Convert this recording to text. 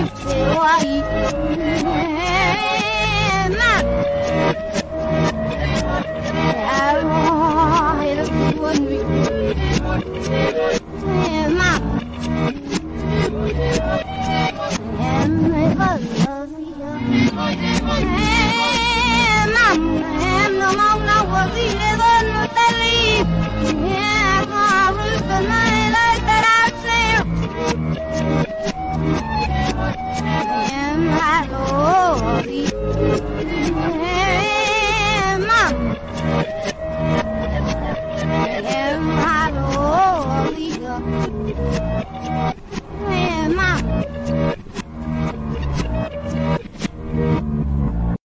我一去难见我。him, I know.